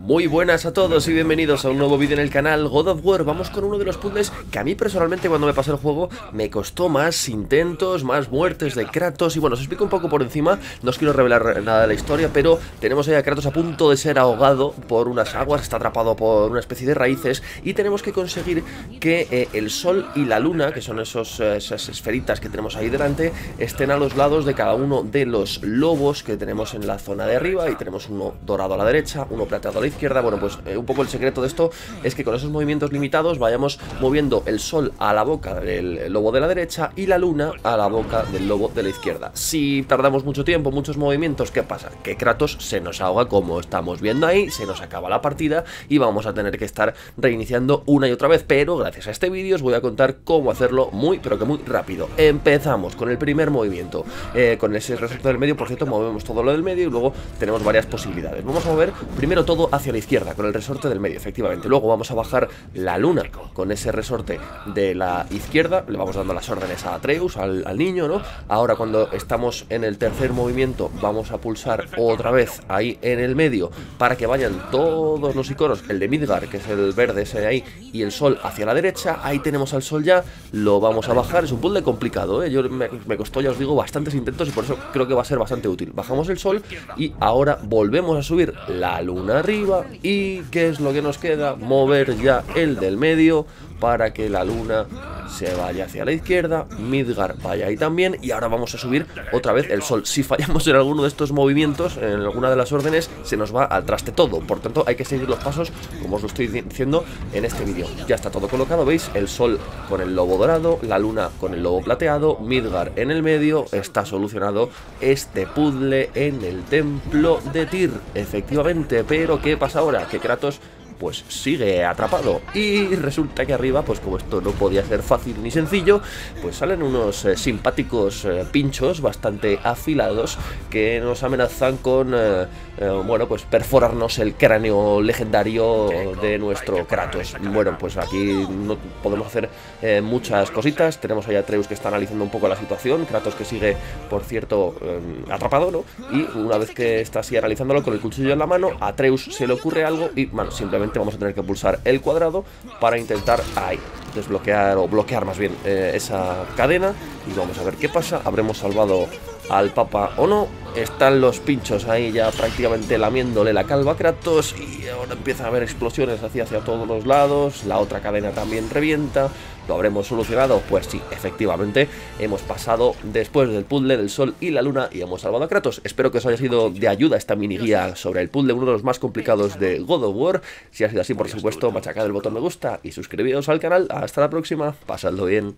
Muy buenas a todos y bienvenidos a un nuevo vídeo en el canal God of War. Vamos con uno de los puzzles que a mí personalmente cuando me pasé el juego me costó más intentos, más muertes de Kratos. Y bueno, os explico un poco por encima, no os quiero revelar nada de la historia Pero tenemos ahí a Kratos a punto de ser ahogado por unas aguas, está atrapado por una especie de raíces. Y tenemos que conseguir que eh, el sol y la luna, que son esos, eh, esas esferitas que tenemos ahí delante Estén a los lados de cada uno de los lobos que tenemos en la zona de arriba. Y tenemos uno dorado a la derecha, uno plateado a la izquierda. Bueno, pues eh, un poco el secreto de esto es que con esos movimientos limitados vayamos moviendo el sol a la boca del lobo de la derecha y la luna a la boca del lobo de la izquierda. Si tardamos mucho tiempo, muchos movimientos, ¿qué pasa? Que Kratos se nos ahoga como estamos viendo ahí, se nos acaba la partida y vamos a tener que estar reiniciando una y otra vez, pero gracias a este vídeo os voy a contar cómo hacerlo muy, pero que muy rápido. Empezamos con el primer movimiento, eh, con ese resorte del medio, por cierto, movemos todo lo del medio y luego tenemos varias posibilidades. Vamos a mover primero todo hacia la izquierda, con el resorte del medio, efectivamente. Luego vamos a bajar la luna con ese resorte de la izquierda. Le vamos dando las órdenes a Atreus, al, niño, ¿no? Ahora cuando estamos en el tercer movimiento, vamos a pulsar otra vez ahí en el medio para que vayan todos los iconos. El de Midgar, que es el verde ese de ahí, y el sol hacia la derecha. Ahí tenemos al sol ya. Lo vamos a bajar. Es un puzzle complicado, ¿eh? Yo me costó, ya os digo, bastantes intentos y por eso creo que va a ser bastante útil. Bajamos el sol y ahora volvemos a subir la luna arriba y ¿qué es lo que nos queda? Mover ya el del medio para que la luna se vaya hacia la izquierda, Midgar vaya ahí también y ahora vamos a subir otra vez el sol. Si fallamos en alguno de estos movimientos, en alguna de las órdenes, se nos va al traste todo. Por tanto, hay que seguir los pasos como os lo estoy diciendo en este vídeo. Ya está todo colocado, ¿veis? El sol con el lobo dorado, la luna con el lobo plateado, Midgar en el medio, está solucionado este puzzle en el templo de Tyr. Efectivamente, pero ¿qué pasa ahora? Que Kratos pues sigue atrapado. Y resulta que arriba, pues como esto no podía ser fácil ni sencillo, pues salen unos eh, simpáticos eh, pinchos bastante afilados que nos amenazan con, eh, bueno, pues perforarnos el cráneo legendario de nuestro Kratos. Bueno, pues aquí no podemos hacer muchas cositas. Tenemos ahí a Atreus que está analizando un poco la situación. Kratos que sigue, por cierto, atrapado, ¿no? Y una vez que está así analizándolo con el cuchillo en la mano, a Atreus se le ocurre algo y, bueno, simplemente vamos a tener que pulsar el cuadrado para intentar desbloquear o bloquear más bien eh, esa cadena y vamos a ver qué pasa. Habremos salvado al Papa o no. Están los pinchos ahí ya prácticamente lamiéndole la calva a Kratos y ahora empieza a haber explosiones hacia, hacia todos los lados. La otra cadena también revienta. ¿Lo habremos solucionado? Pues sí, efectivamente, hemos pasado después del puzzle del Sol y la Luna y hemos salvado a Kratos. Espero que os haya sido de ayuda esta mini guía sobre el puzzle, uno de los más complicados de God of War. Si ha sido así, por supuesto, machacad el botón me gusta y suscribiros al canal. Hasta la próxima, pasadlo bien.